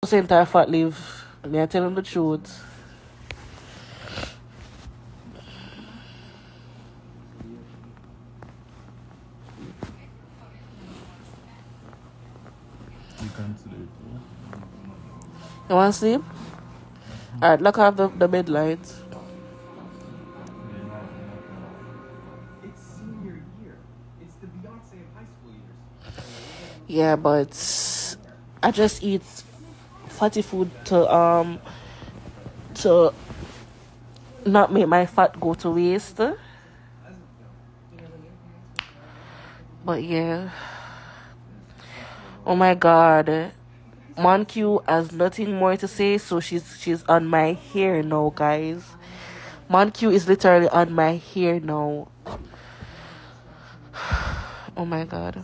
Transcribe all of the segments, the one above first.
I fat live. Me I tell him the truth. You can't sleep. You want to sleep? Alright, look off the, the bed lights. It's senior year. It's the Beyonce of high school years. Yeah, but I just eat fatty food to um to not make my fat go to waste. But yeah. Oh my god. Monq has nothing more to say, so she's she's on my hair now, guys. Monq is literally on my hair now. Oh my god. They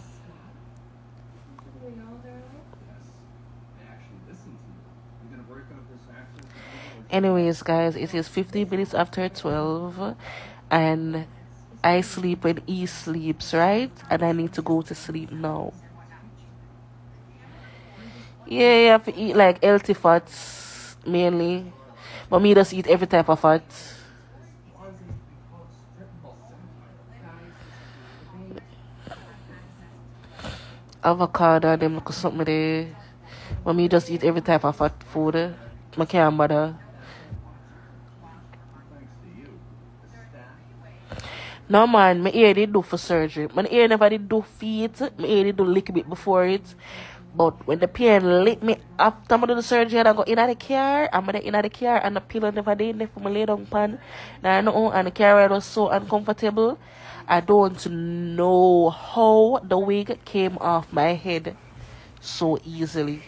actually listen to you. You're gonna work out this accent. Anyways, guys, it is 15 minutes after 12, and I sleep when he sleeps, right? And I need to go to sleep now. Yeah, you have to eat like healthy fats mainly, but me just eat every type of fat. Avocado, them look something there. Me just eat every type of fat food. I can't bother. Thanks to you. The staff. No man, my ear did do for surgery. My ear never did do feet. My ear did do lick bit before it. But when the pain lick me after I do the surgery and I go in the care, I'm in the care and the pillow never did there for my lay down pan. Now I know and the car ride was so uncomfortable. I don't know how the wig came off my head so easily.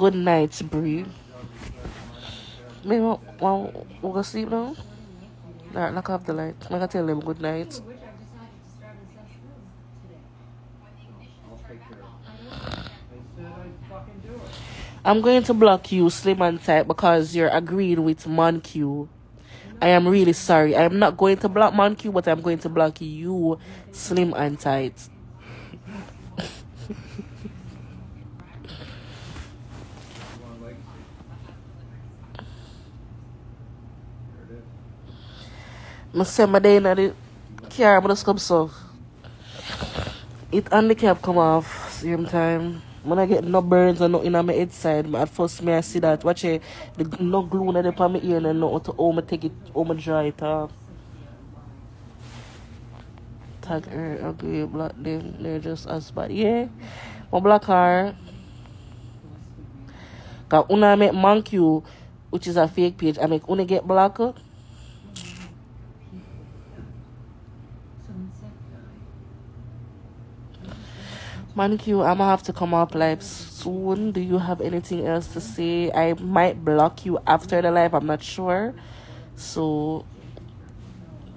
Good night, Bree. Maybe we'll, go sleep now. Alright, knock off the light. I'm gonna tell them good night. I'm going to block you, Slim and Tight, because you're agreeing with Monq. I am really sorry. I am not going to block Monq, but I'm going to block you, Slim and Tight. You want legacy? There it is. I say my day in the car, I'm just come so. It and the cap come off same time. When I get no burns and nothing on my head side, at first me I see that. Watch it, the no glue on the on my ear and no to how me take it, how me dry it off. Tag her, ugly, black them, they're just as bad. Yeah, my black hair. Cause una make Monq, which is a fake page, I make una get black. Someone Manicure, I'm gonna have to come up live soon. Do you have anything else to say? I might block you after the live, I'm not sure. So,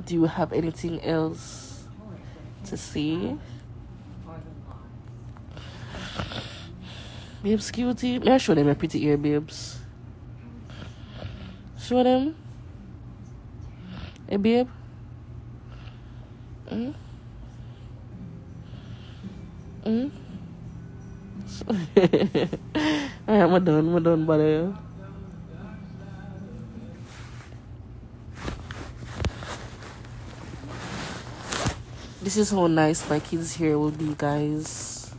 do you have anything else to say? Babes, cutie. May I show them my pretty ear, babes? Show them. Hey, babe. Mm? Mm? Alright, I'm done. I'm done, buddy. This is how nice my kids' hair will be, guys.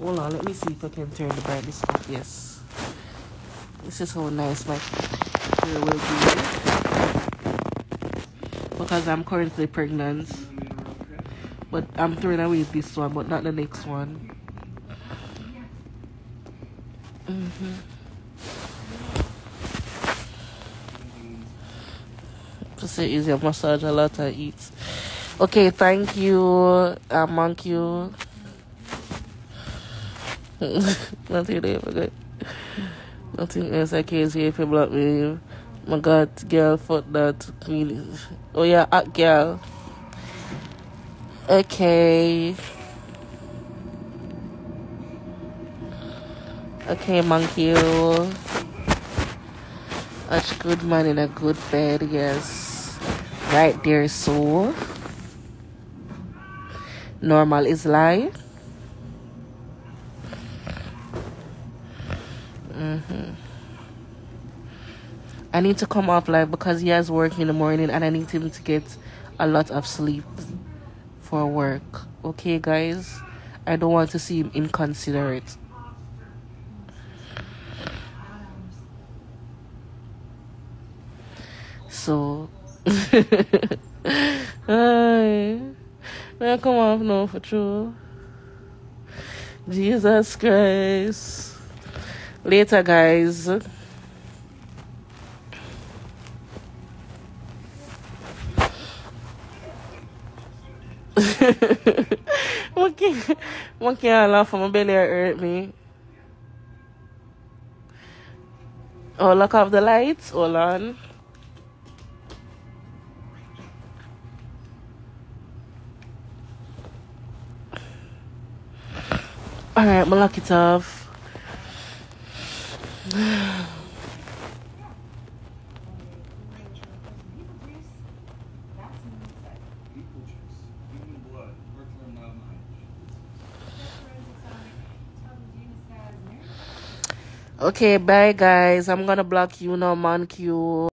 Hold on, let me see if I can turn the brightness up. Yes. This is how nice my hair will be. Because I'm currently pregnant. But I'm throwing away this one, but not the next one. Mm-hmm. Just say easy massage a lot I eat. Okay, thank you, uh, monk you. Nothing there, okay. Nothing else I can say if you block me. My God, girl, fuck that. Oh yeah, hot girl. Okay. Okay, monkey. Such good man in a good bed, yes. Right there, so. normal is lie. hmm I need to come off live because he has work in the morning and I need him to get a lot of sleep for work. Okay, guys? I don't want to see him inconsiderate. So, Ay. Man, come off now for true. Jesus Christ. Later, guys. What can what can laugh my belly hurt me? Oh, look off the lights. Hold on. Alright, I'm gonna lock it off. Okay, bye guys. I'm gonna block you now. Q.